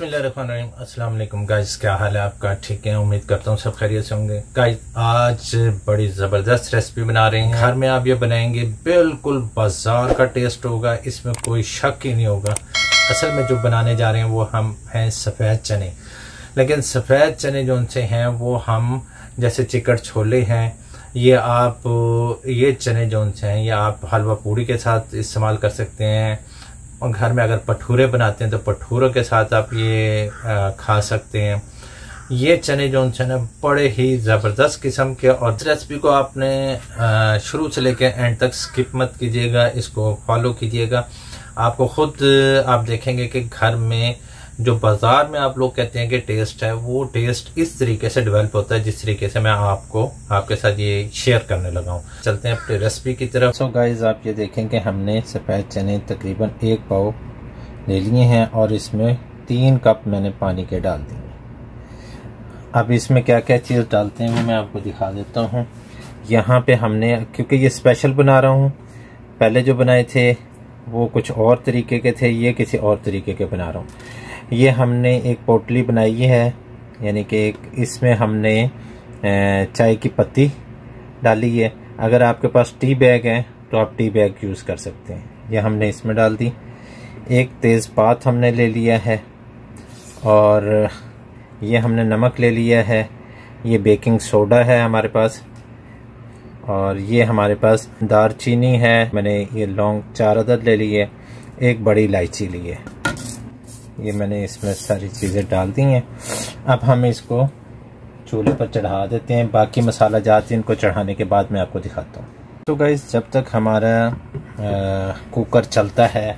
بسم اللہ الرحمن الرحیم۔ السلام علیکم گائز، کیا حال ہے آپ کا؟ ٹھیک ہے امید کرتا ہوں سب خیریت سے ہوں گے۔ گائز، آج بڑی زبردست ریسپی بنا رہے ہیں۔ گھر میں آپ یہ بنائیں گے، بالکل بازار کا ٹیسٹ ہوگا، اس میں کوئی شک ہی نہیں ہوگا۔ اصل میں جو بنانے جا رہے ہیں، وہ ہم ہیں سفید چنے۔ لیکن سفید چنے جو ان سے ہیں، وہ ہم جیسے چکٹ چھولے ہیں، یہ آپ، یہ چنے جو ان سے ہیں، یہ آپ حلوہ پوڑی کے ساتھ استعمال کر سکتے ہیں۔ گھر میں اگر پٹھورے بناتے ہیں تو پٹھوروں کے ساتھ آپ یہ کھا سکتے ہیں۔ یہ چنے جو ان سے بڑے ہی زبردست قسم کے اور ریسپی کو آپ نے شروع سے لے کے اینڈ تک سکپ مت کیجیے گا، اس کو فالو کیجیے گا۔ آپ کو خود آپ دیکھیں گے کہ گھر میں جو بازار میں آپ لوگ کہتے ہیں کہ ٹیسٹ ہے، وہ ٹیسٹ اس طریقے سے ڈیولپ ہوتا ہے جس طریقے سے میں آپ کو، آپ کے ساتھ یہ شیئر کرنے لگا ہوں۔ چلتے ہیں اپنے ریسپی کی طرف۔ سو گائز آپ یہ دیکھیں کہ ہم نے سفید چنے تقریباً ایک پاؤ لے لیے ہیں اور اس میں تین کپ میں نے پانی کے ڈال دیے اب اس میں کیا کیا چیز ڈالتے ہیں وہ میں آپ کو دکھا دیتا ہوں۔ یہاں پہ ہم نے، کیونکہ یہ اسپیشل بنا رہا ہوں، پہلے جو بنائے تھے وہ کچھ اور طریقے کے تھے، یہ کسی اور طریقے کے بنا رہا ہوں۔ یہ ہم نے ایک پوٹلی بنائی ہے یعنی کہ اس میں ہم نے چائے کی پتی ڈالی ہے۔ اگر آپ کے پاس ٹی بیگ ہے تو آپ ٹی بیگ یوز کر سکتے ہیں۔ یہ ہم نے اس میں ڈال دی۔ ایک تیز پات ہم نے لے لیا ہے اور یہ ہم نے نمک لے لیا ہے۔ یہ بیکنگ سوڈا ہے ہمارے پاس۔ اور یہ ہمارے پاس دار چینی ہے۔ میں نے یہ لونگ چار عدد لے لی ہے، ایک بڑی الائچی لی ہے۔ یہ میں نے اس میں ساری چیزیں ڈال دی ہیں۔ اب ہم اس کو چولہے پر چڑھا دیتے ہیں۔ باقی مسالہ جات ان کو چڑھانے کے بعد میں آپ کو دکھاتا ہوں۔ تو گائز جب تک ہمارا کوکر چلتا ہے،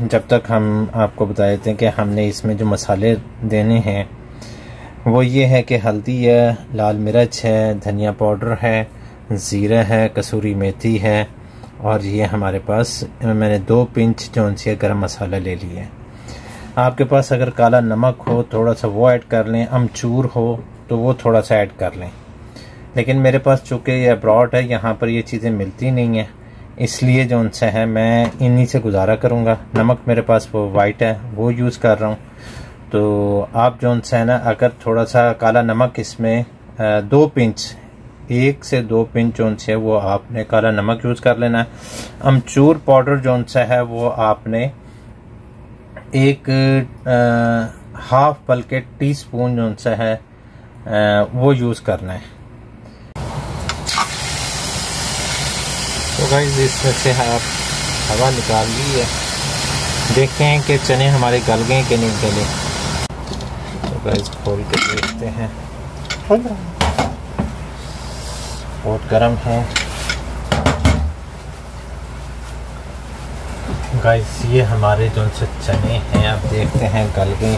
جب تک ہم آپ کو بتا دیتے ہیں کہ ہم نے اس میں جو مسالے دینے ہیں وہ یہ ہے کہ ہلدی ہے، لال مرچ ہے، دھنیا پاؤڈر ہے، زیرہ ہے، کسوری میتھی ہے، اور یہ ہمارے پاس، میں نے دو پنچ جو سی گرم مسالہ لے لیے ہے آپ کے پاس اگر کالا نمک ہو، تھوڑا سا وہ ایڈ کر لیں، امچور ہو، تو وہ تھوڑا سا ایڈ کر لیں۔ لیکن میرے پاس چونکہ یہ ابراڈ ہے، یہاں پر یہ چیزیں ملتی نہیں ہیں، اس لیے جو ان سے ہے میں انہی سے گزارا کروں گا۔ نمک میرے پاس وہ وائٹ ہے، وہ یوز کر رہا ہوں۔ تو آپ جو ان سے ہے نا اگر تھوڑا سا کالا نمک اس میں دو پنچ، ایک سے دو پنچ جو ان سے وہ آپ نے کالا نمک یوز کر لینا ہے۔ امچور پاؤڈر جو ان سے ہے، وہ آپ نے ایک ہاف بلکہ ٹی سپون جو سا ہے وہ یوز کرنا ہے۔ تو گائز اس میں سے آپ ہوا نکال لی ہے دیکھتے ہیں کہ چنے ہمارے گل گئے کہ نہیں گلے۔ تو گائز کھول کے دیکھتے ہیں بہت گرم ہے گائز یہ ہمارے جو سے چنے ہیں آپ دیکھتے ہیں گل گئے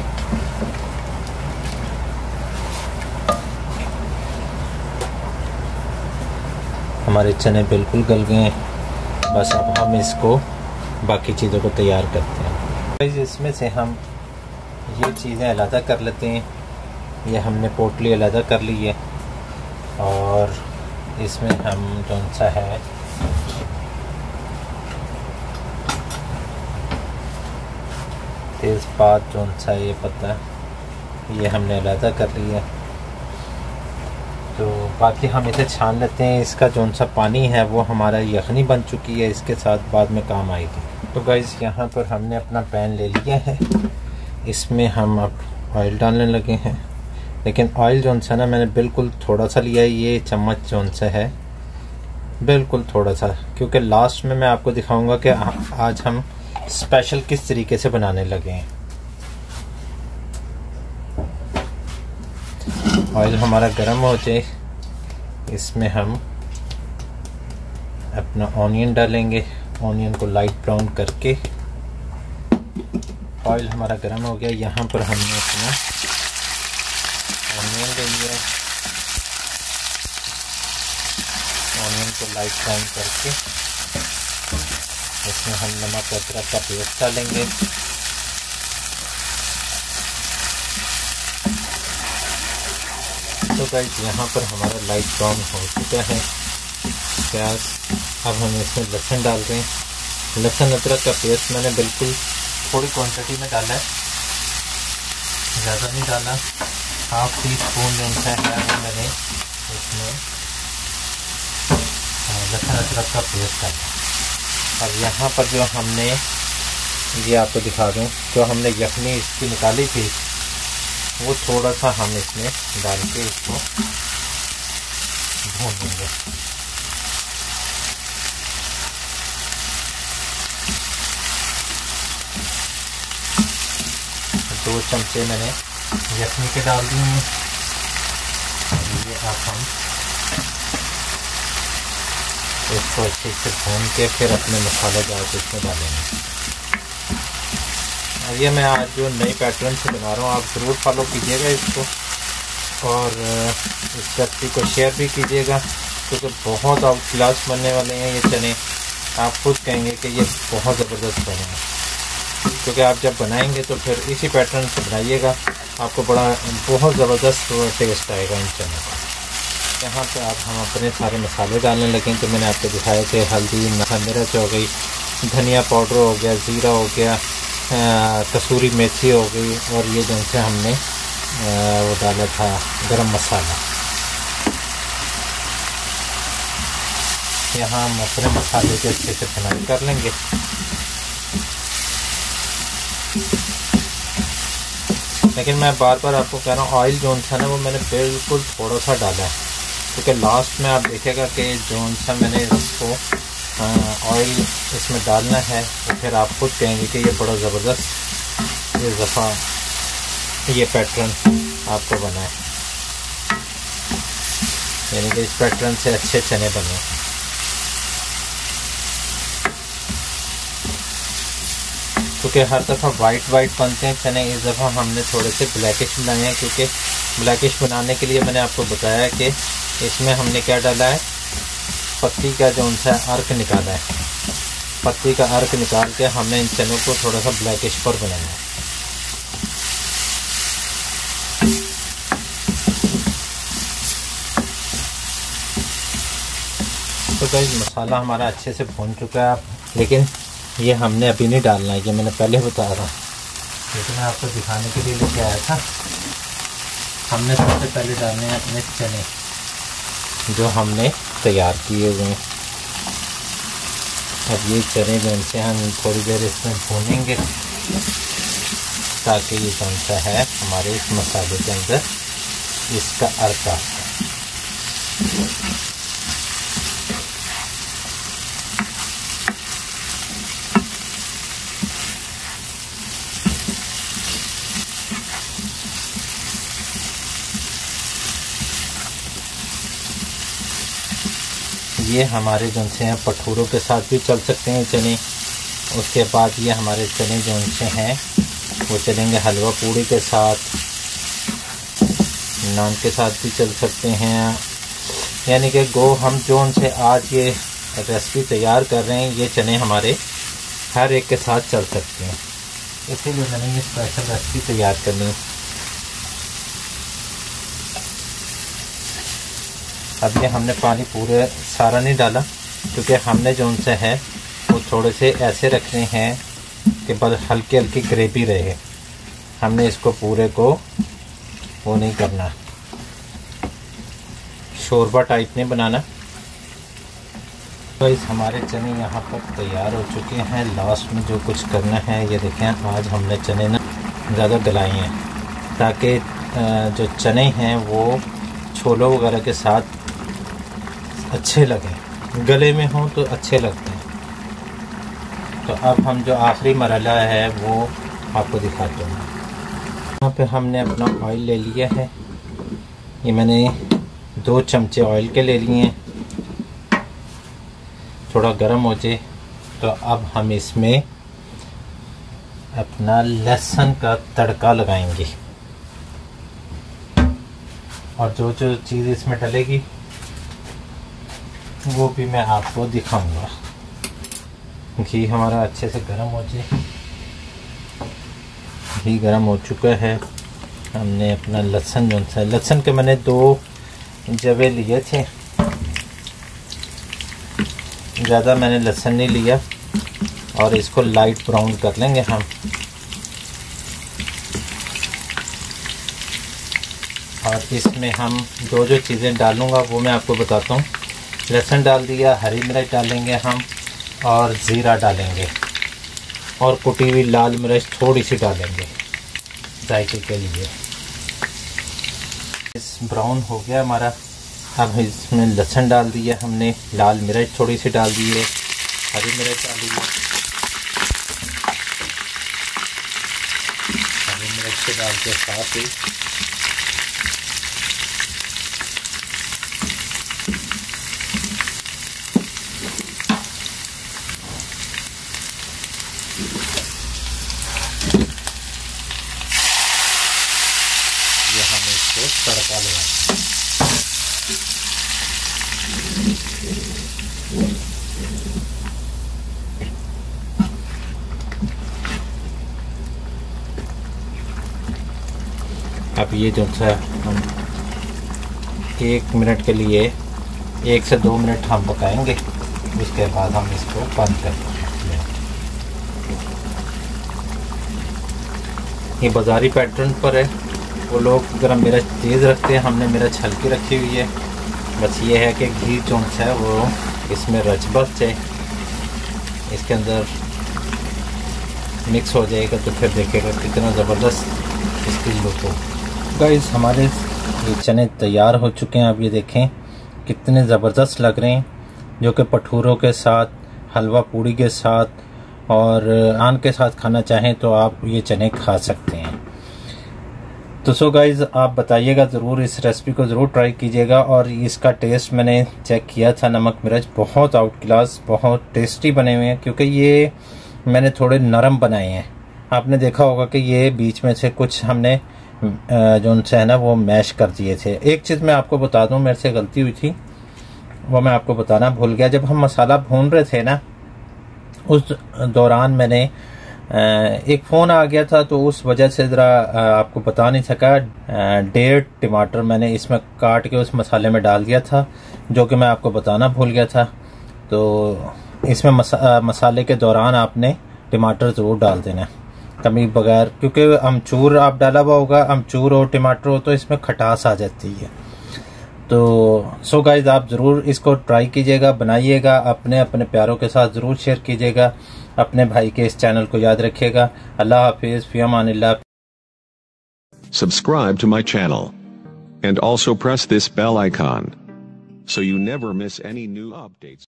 ہمارے چنے بالکل گل گئے بس اب ہم اس کو باقی چیزوں کو تیار کرتے ہیں اس میں سے ہم یہ چیزیں علیحدہ کر لیتے ہیں۔ یہ ہم نے پوٹلی علیحدہ کر لی ہے۔ اور اس میں ہم جو سا ہے؟ تیز پات جو سا یہ پتہ؟ یہ ہم نے علیحدہ کر لی ہے۔ تو باقی ہم اسے چھان لیتے ہیں۔ اس کا جو سا پانی ہے وہ ہمارا یخنی بن چکی ہے۔ اس کے ساتھ بعد میں کام آئے گی۔ تو گائز یہاں پر ہم نے اپنا پین لے لیا ہے۔ اس میں ہم اب آئل ڈالنے لگے ہیں۔ لیکن آئل جو سا نا میں نے بالکل تھوڑا سا لیا ہے۔ یہ چمچ جو سا ہے، بالکل تھوڑا سا۔ کیونکہ لاسٹ میں میں آپ کو دکھاؤں گا کہ آج ہم اسپیشل کس طریقے سے بنانے لگے ہیں۔ آئل ہمارا گرم ہو جائے۔ اس میں ہم اپنا آنین ڈالیں گے۔ آنین کو لائٹ براؤن کر کے۔ آئل ہمارا گرم ہو گیا، یہاں پر ہم نے اپنا آنین لے لیا۔ آنین کو لائٹ براؤن کر کے اس میں ہم نمک، ادرک کا پیسٹ ڈالیں گے۔ تو گائز یہاں پر ہمارا لائٹ براؤن ہو چکا ہے۔ پیاز، اب ہم اس میں لہسن ڈال دیں لہسن، ادرک کا پیسٹ میں نے بالکل تھوڑی کوانٹٹی میں ڈالا ہے زیادہ نہیں ڈالا ہاف ٹی اسپون جو ہے وہ میں نے اس میں لہسن ادرک کا پیسٹ ڈالا اب یہاں پر جو ہم نے یہ آپ کو دکھا دوں جو ہم نے یخنی اس کی نکالی تھی وہ تھوڑا سا ہم اس میں ڈال کے اس کو بھون دیں گے دو چمچے میں نے یخنی کے ڈال دی ہیں یہ اب ہم اس کو اچھے سے بھون کے پھر اپنے مسالے ڈال کے اس میں ڈالیں گے۔ یہ میں آج جو نئی پیٹرن سے بنا رہا ہوں، آپ ضرور فالو کیجیے گا اس کو۔ اور اس ریسپی کو شیئر بھی کیجیے گا۔ کیونکہ بہت آؤٹ کلاس بننے والے ہیں یہ چنے۔ آپ خود کہیں گے کہ یہ بہت زبردست بنے۔ ہیں کیونکہ آپ جب بنائیں گے تو پھر اسی پیٹرن سے بنائیے گا، آپ کو بڑا بہت زبردست ٹیسٹ آئے گا ان چنوں کا یہاں پہ آپ ہم اپنے سارے مسالے ڈالنے لگیں تو میں نے آپ کو دکھایا کہ ہلدی مرچ ہو گئی، دھنیا پاؤڈر ہو گیا، زیرہ ہو گیا کسوری میتھی ہو گئی، اور یہ جو سے ہم نے وہ ڈالا تھا گرم مسالہ۔ یہاں ہم اپنے مسالے کے اچھے سے بنائی کر لیں گے۔ لیکن میں بار بار آپ کو کہہ رہا ہوں آئل جو تھا نا، وہ میں نے بالکل تھوڑا سا ڈالا ہے۔ کیونکہ لاسٹ میں آپ دیکھے گا کہ جو سا میں نے اس کو آئل اس میں ڈالنا ہے۔ تو پھر آپ خود کہیں گے کہ یہ بڑا زبردست یہ دفعہ یہ پیٹرن آپ کو بنا ہے۔ یعنی کہ اس پیٹرن سے اچھے چنے بنے۔ کیونکہ ہر دفعہ وائٹ وائٹ بنتے ہیں چنے اس دفعہ ہم نے تھوڑے سے بلیکش بنائے ہیں کیونکہ بلیکش بنانے کے لیے میں نے آپ کو بتایا کہ اس میں ہم نے کیا ڈالا ہے؟ پتی کا جو ان سے ارک نکالا ہے۔ پتی کا ارک نکال کے ہم نے ان چنوں کو تھوڑا سا بلیکش پر بنایا ہے۔ تو مسالہ ہمارا اچھے سے بھون چکا ہے لیکن یہ ہم نے ابھی نہیں ڈالنا ہے یہ میں نے پہلے بتا رہا ہوں۔ لیکن میں آپ کو دکھانے کے لیے لے کے آیا تھا۔ ہم نے سب سے پہلے ڈالنے ہیں اپنے چنے۔ جو ہم نے تیار کیے ہوئے ہیں۔ اب یہ چنے جو ان سے ہم تھوڑی دیر اس میں بھونیں گے تاکہ یہ کون سا ہے ہمارے اس مسالے کے اندر اس کا ارکا۔ یہ ہمارے جو سے ہیں پٹھوروں کے ساتھ بھی چل سکتے ہیں چنے اس کے بعد یہ ہمارے چنے جو سے ہیں، وہ چلیں گے حلوہ پوڑی کے ساتھ۔ نان کے ساتھ بھی چل سکتے ہیں۔ یعنی کہ گو، ہم جو ان سے آج یہ ریسپی تیار کر رہے ہیں، یہ چنے ہمارے ہر ایک کے ساتھ چل سکتے ہیں۔ اسی لیے میں نے یہ اسپیشل ریسپی تیار کرنی۔ اب یہ ہم نے پانی پورے سارا نہیں ڈالا، کیونکہ ہم نے جو ان سے ہے، وہ تھوڑے سے ایسے رکھنے ہیں کہ بس ہلکی ہلکی گریوی رہے۔ ہم نے اس کو پورے کو وہ نہیں کرنا۔ شوربہ ٹائپ نہیں بنانا۔ تو اس ہمارے چنے یہاں پر تیار ہو چکے ہیں۔ لاسٹ میں جو کچھ کرنا ہے، یہ دیکھیں، آج ہم نے چنے نا زیادہ گلائے ہیں، تاکہ جو چنے ہیں، وہ چھولوں وغیرہ کے ساتھ اچھے لگیں گلے میں ہوں تو اچھے لگتے ہیں۔ تو اب ہم جو آخری مرحلہ ہے وہ آپ کو دکھاتے ہیں۔ یہاں پہ ہم نے اپنا آئل لے لیا ہے۔ یہ میں نے دو چمچے آئل کے لے لیے ہیں۔ تھوڑا گرم ہو جائے تو اب ہم اس میں اپنا لہسن کا تڑکا لگائیں گے۔ اور جو جو چیز اس میں ڈلے گی وہ بھی میں آپ کو دکھاؤں گا۔ گھی ہمارا اچھے سے گرم ہو جائے۔ گھی گرم ہو چکا ہے۔ ہم نے اپنا لہسن جو سا لہسن کے میں نے دو جوے لیے تھے۔ زیادہ میں نے لہسن نہیں لیا۔ اور اس کو لائٹ براؤن کر لیں گے ہم۔ اور اس میں ہم جو جو چیزیں ڈالوں گا، وہ میں آپ کو بتاتا ہوں۔ لہسن ڈال دیا، ہری مرچ ڈالیں گے ہم اور زیرہ ڈالیں گے اور کٹی ہوئی لال مرچ تھوڑی سی ڈالیں گے ذائقے کے لیے۔ اس براؤن ہو گیا ہمارا۔ اب اس میں لہسن ڈال دیا ہم نے لال مرچ تھوڑی سی ڈال دی ہے، ہری مرچ ڈال دی ہری مرچ سے ڈال کے ساتھ ہی تڑکا لگا اب یہ جو سا ہم ایک منٹ کے لیے، ایک سے دو منٹ ہم پکائیں گے۔ اس کے بعد ہم اس کو بند کر دیں یہ بازاری پیٹرن پر ہے۔ وہ لوگ ذرا مرچ تیز رکھتے ہیں۔ ہم نے مرچ ہلکی رکھی ہوئی ہے۔ بس یہ ہے کہ گھی چونچ ہے، وہ اس میں رچ بس جائے اس کے اندر مکس ہو جائے گا تو پھر دیکھے گا کتنا زبردست اس کی لک ہو گائز ہمارے یہ چنے تیار ہو چکے ہیں۔ آپ یہ دیکھیں کتنے زبردست لگ رہے ہیں، جو کہ پٹھوروں کے ساتھ، حلوہ پوڑی کے ساتھ اور آن کے ساتھ کھانا چاہیں تو آپ یہ چنے کھا سکتے ہیں۔ تو سو گائز آپ بتائیے گا ضرور، اس ریسپی کو ضرور ٹرائی کیجیے گا اور اس کا ٹیسٹ میں نے چیک کیا تھا۔ نمک مرچ بہت آؤٹ کلاس بہت ٹیسٹی بنے ہوئے ہیں کیونکہ یہ میں نے تھوڑے نرم بنائے ہیں۔ آپ نے دیکھا ہوگا کہ یہ بیچ میں سے کچھ ہم نے جو ان سے ہے نا، وہ میش کر دیے تھے۔ ایک چیز میں آپ کو بتا دوں، میرے سے غلطی ہوئی تھی۔ وہ میں آپ کو بتانا بھول گیا۔ جب ہم مسالہ بھون رہے تھے نا، اس دوران میں نے ایک فون آ گیا تھا تو اس وجہ سے ذرا آپ کو بتا نہیں سکا۔ ڈیڑھ ٹماٹر میں نے اس میں کاٹ کے اس مسالے میں ڈال دیا تھا، جو کہ میں آپ کو بتانا بھول گیا تھا۔ تو اس میں مسالے کے دوران آپ نے ٹماٹر ضرور ڈال دینا۔ کمی بغیر، کیونکہ امچور آپ ڈالا ہوا ہوگا، امچور اور ٹماٹر ہو تو اس میں کھٹاس آ جاتی ہے تو سو گائز آپ ضرور اس کو ٹرائی کیجیے گا، بنائیے گا، اپنے اپنے پیاروں کے ساتھ ضرور شیئر کیجیے گا اپنے بھائی کے اس چینل کو یاد رکھیے گا اللہ حافظ، فی Aman Ullah Subscribe to my channel. And also press this bell icon. So you never miss any new updates.